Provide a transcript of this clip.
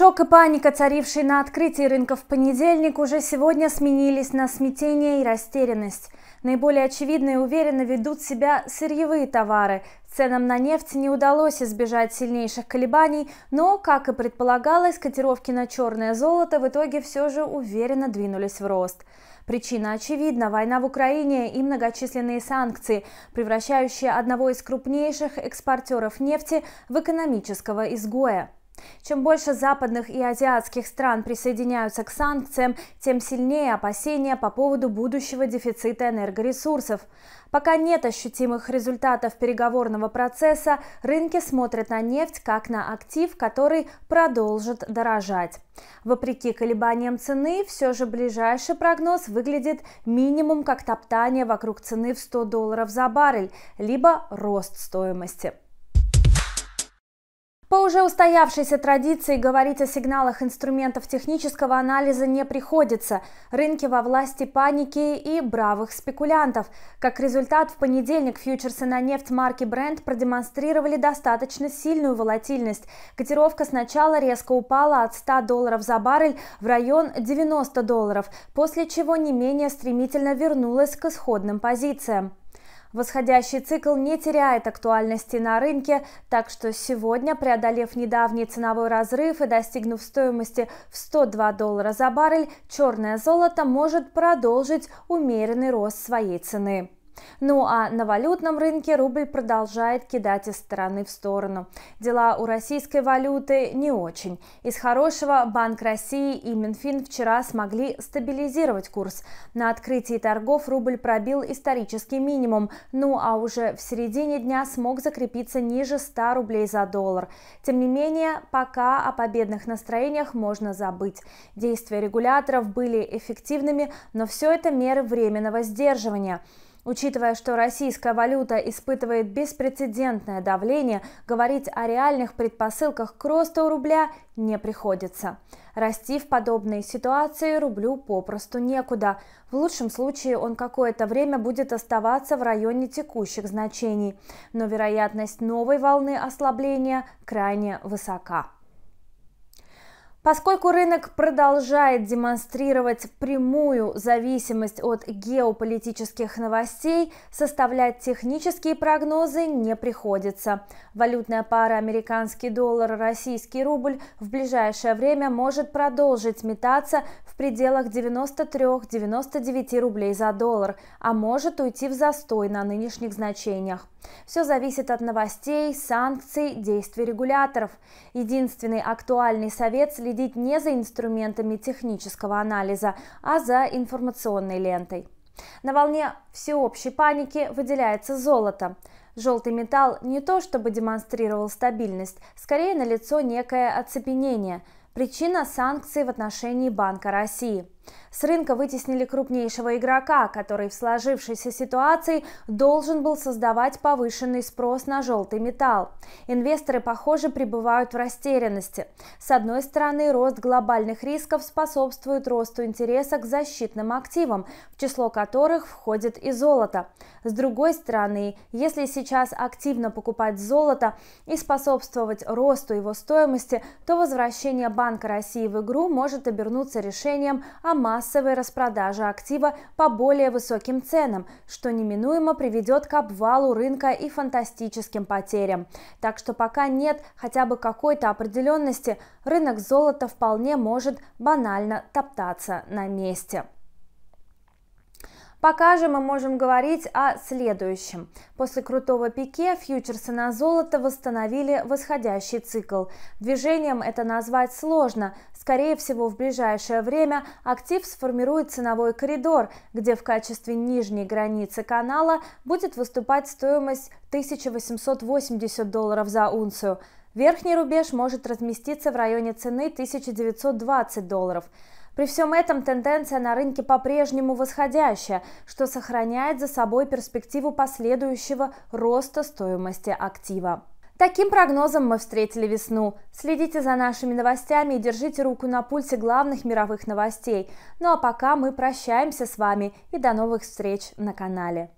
Шок и паника, царившие на открытии рынка в понедельник, уже сегодня сменились на смятение и растерянность. Наиболее очевидно и уверенно ведут себя сырьевые товары. Ценам на нефть не удалось избежать сильнейших колебаний, но, как и предполагалось, котировки на черное золото в итоге все же уверенно двинулись в рост. Причина очевидна – война в Украине и многочисленные санкции, превращающие одного из крупнейших экспортеров нефти в экономического изгоя. Чем больше западных и азиатских стран присоединяются к санкциям, тем сильнее опасения по поводу будущего дефицита энергоресурсов. Пока нет ощутимых результатов переговорного процесса, рынки смотрят на нефть как на актив, который продолжит дорожать. Вопреки колебаниям цены, все же ближайший прогноз выглядит минимум как топтание вокруг цены в 100 долларов за баррель, либо рост стоимости. По уже устоявшейся традиции говорить о сигналах инструментов технического анализа не приходится. Рынки во власти паники и бравых спекулянтов. Как результат, в понедельник фьючерсы на нефть марки Brent продемонстрировали достаточно сильную волатильность. Котировка сначала резко упала от 100 долларов за баррель в район 90 долларов, после чего не менее стремительно вернулась к исходным позициям. Восходящий цикл не теряет актуальности на рынке, так что сегодня, преодолев недавний ценовой разрыв и достигнув стоимости в 102 доллара за баррель, черное золото может продолжить умеренный рост своей цены. Ну а на валютном рынке рубль продолжает кидать из стороны в сторону. Дела у российской валюты не очень. Из хорошего Банк России и Минфин вчера смогли стабилизировать курс. На открытии торгов рубль пробил исторический минимум, ну а уже в середине дня смог закрепиться ниже 100 рублей за доллар. Тем не менее, пока о победных настроениях можно забыть. Действия регуляторов были эффективными, но все это меры временного сдерживания. Учитывая, что российская валюта испытывает беспрецедентное давление, говорить о реальных предпосылках к росту рубля не приходится. Расти в подобной ситуации рублю попросту некуда. В лучшем случае он какое-то время будет оставаться в районе текущих значений, но вероятность новой волны ослабления крайне высока. Поскольку рынок продолжает демонстрировать прямую зависимость от геополитических новостей, составлять технические прогнозы не приходится. Валютная пара американский доллар, российский рубль в ближайшее время может продолжить метаться в пределах 93-99 рублей за доллар, а может уйти в застой на нынешних значениях. Все зависит от новостей, санкций, действий регуляторов. Единственный актуальный совет – следить не за инструментами технического анализа, а за информационной лентой. На волне всеобщей паники выделяется золото. Желтый металл не то чтобы демонстрировал стабильность, скорее налицо некое оцепенение. Причина санкций в отношении Банка России – с рынка вытеснили крупнейшего игрока, который в сложившейся ситуации должен был создавать повышенный спрос на желтый металл. Инвесторы, похоже, пребывают в растерянности. С одной стороны, рост глобальных рисков способствует росту интереса к защитным активам, в число которых входит и золото. С другой стороны, если сейчас активно покупать золото и способствовать росту его стоимости, то возвращение Банка России в игру может обернуться решением о массовой распродаже актива по более высоким ценам, что неминуемо приведет к обвалу рынка и фантастическим потерям. Так что пока нет хотя бы какой-то определенности, рынок золота вполне может банально топтаться на месте. Пока же мы можем говорить о следующем. После крутого пике фьючерсы на золото восстановили восходящий цикл. Движением это назвать сложно. Скорее всего, в ближайшее время актив сформирует ценовой коридор, где в качестве нижней границы канала будет выступать стоимость 1880 долларов за унцию. Верхний рубеж может разместиться в районе цены 1920 долларов. При всем этом тенденция на рынке по-прежнему восходящая, что сохраняет за собой перспективу последующего роста стоимости актива. Таким прогнозом мы встретили весну. Следите за нашими новостями и держите руку на пульсе главных мировых новостей. Ну а пока мы прощаемся с вами и до новых встреч на канале.